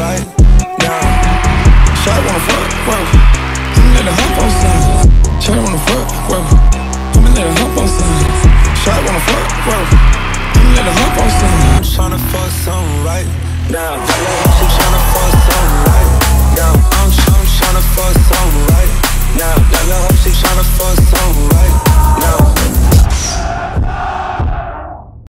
right now. Shawty wanna fuck, work. I'ma let her hump on signs. Shawty wanna fuck, work. I'ma let her hump on signs. Shawty wanna fuck, work. I'ma let her hump on signs. I'm tryna fuck something right now.